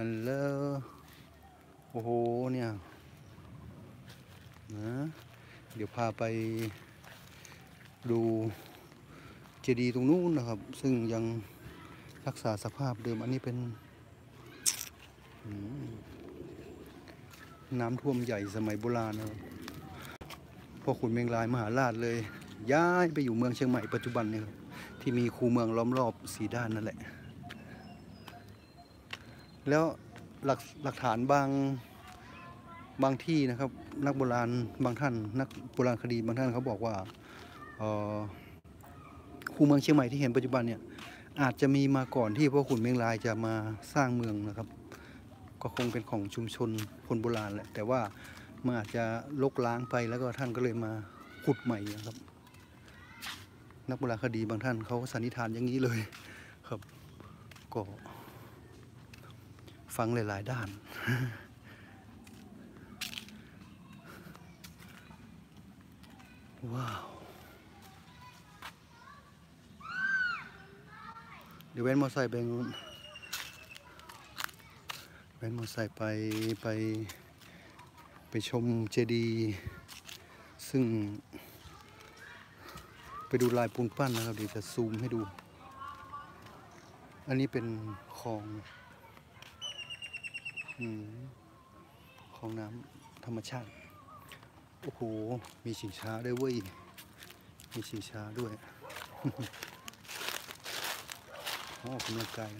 ฮัลโหล โอ้โห เนี่ย นะ เดี๋ยวพาไปดูเจดีย์ตรงนู้นนะครับ ซึ่งยังรักษาสภาพเดิม อันนี้เป็นน้ำท่วมใหญ่สมัยโบราณนะครับพ่อขุนเมงรายมหาราชเลย ย้ายไปอยู่เมืองเชียงใหม่ปัจจุบันเนี่ยครับที่มีคูเมืองล้อมรอบสีด้านนั่นแหละ แล้วหลักหลักฐานบางบางที่นะครับ นักโบราณบางท่าน นักโบราณคดีบางท่านเขาบอกว่าอ่อคูเมืองเชียงใหม่ที่เห็นปัจจุบันเนี่ยอาจจะมีมาก่อนที่พ่อขุนเมงรายจะมาสร้างเมืองนะครับ ก็คงเป็นของชุมชนคนโบราณแหละแต่ว่ามันอาจจะลกล้างไปแล้วก็ท่านก็เลยมาขุดใหม่นะครับ นักโบราณคดีบางท่านเขาสันนิษฐานอย่างนี้เลยครับก็ ฟังหลาย ๆ ด้าน ว้าว เดี๋ยวแว้นมอไซค์ไปนู้นแว้นมอไซค์ไปไปไปชมเจดีย์ซึ่ง ไปดูลายปูนปั้นนะครับ เดี๋ยวจะซูมให้ดู อันนี้เป็นคลอง ของน้ำธรรมชาติ โอ้โห มีชิงช้าด้วยเว้ย มีชิงช้าด้วยออออกกำลังกาย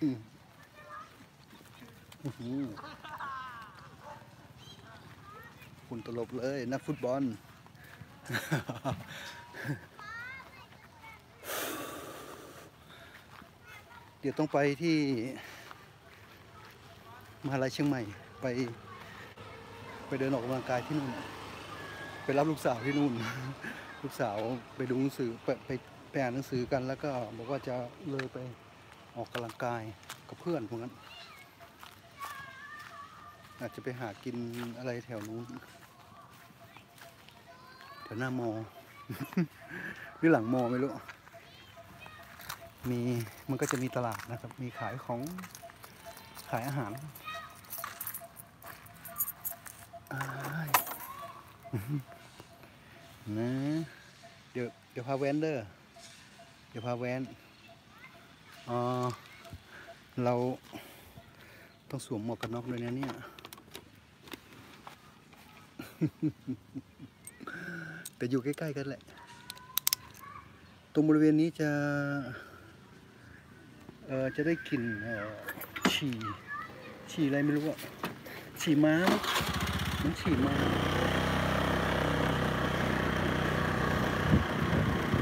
อืม คุณตลบเลยนักฟุตบอล เดี๋ยวต้องไปที่มหาลัยเชียงใหม่ ไป ไปเดินออกกำลังกายที่นู่น ไปรับลูกสาวที่นู่น ลูกสาวไปดูหนังสือไปไปไปอ่านหนังสือกันแล้วก็บอกว่าจะเลยไปออกกำลังกายกับเพื่อนพวกนั้น อาจจะไปหากินอะไรแถวนู้นแถวหน้ามอหรือหลังมอไม่รู้ มีมันก็จะมีตลาดนะครับ มีขายของขายอาหารอ้ายนะเดี๋ยวเดี๋ยวพาแวนเดอร์เดี๋ยวพาแวนอ๋อเราต้องสวมหมวกกันน็อกด้วยนะเนี่ย แต่อยู่ใกล้ๆกันแหละ ตรงบริเวณนี้จะเออจะได้กลิ่นฉี่ฉี่อะไรไม่รู้อะฉี่ม้ามันฉี่ม้า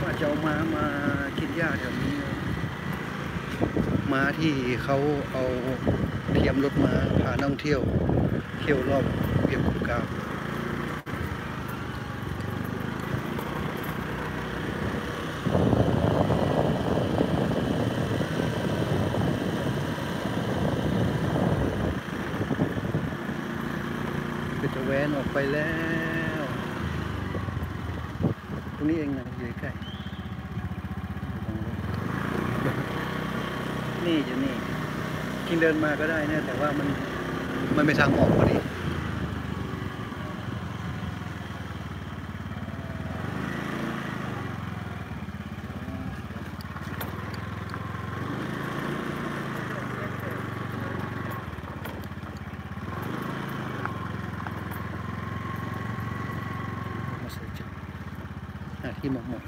ว่าจะเอาม้ามากินหญ้าแถวนี้ ม้าที่เขาเอาเทียมรถม้าพานักท่องเที่ยว เที่ยวรอบเพียงกุมเกล้า แวนออกไปแล้ว ตรงนี้เองนะอยู่ใกล้ นี่อยู่นี่กินเดินมาก็ได้นะแต่ว่ามันมันไม่ทางออกพอดีมาใส่จังหา ที่หมอกหมด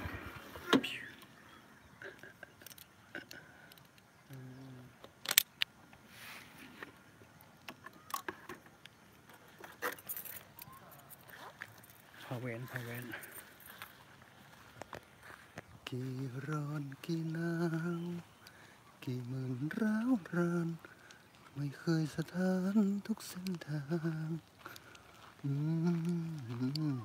พาเวนพาเวนกี่ร้อนกี่หนาวกี่หมื่นร้าวรานไม่เคยสถานทุกเส้นทาง อืม